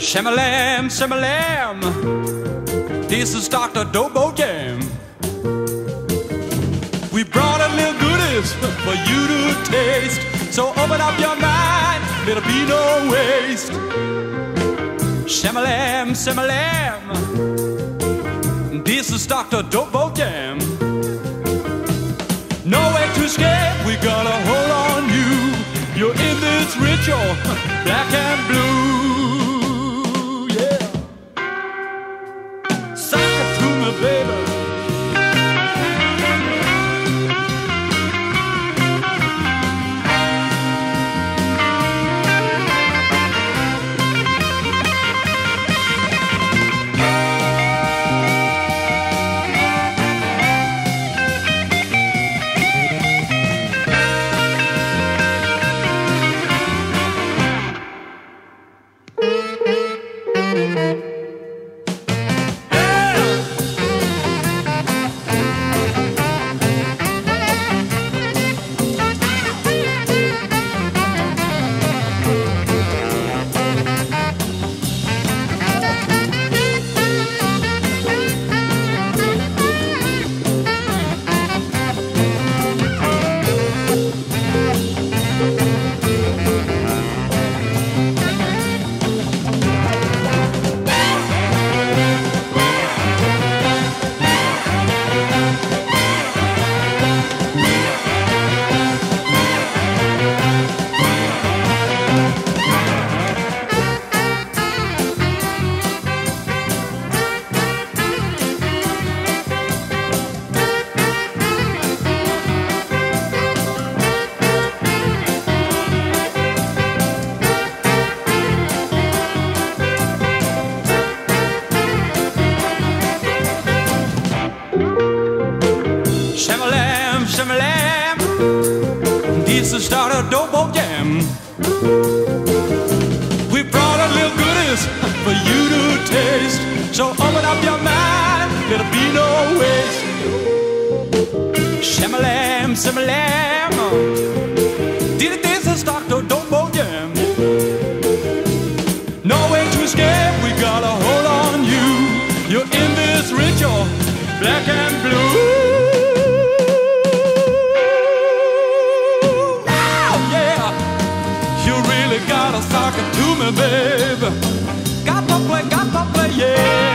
Shamalam, shamalam. This is Dr. Dopo Jam. We brought a little goodies for you to taste. So open up your mind, there'll be no waste. Shamalam, shamalam. This is Dr. Dopo Jam. No way to escape, we got In this ritual, black and blue. Shamalam, shamalam. This is start a dope jam. We brought a little goodies for you to taste. So open up your mind, there'll be no waste. Shamalam, shamalam. This is Dr. Dope Jam. No way to escape, we got a hold on you. You're in this ritual, black and blue. me, babe. Gotta play, gotta play, yeah.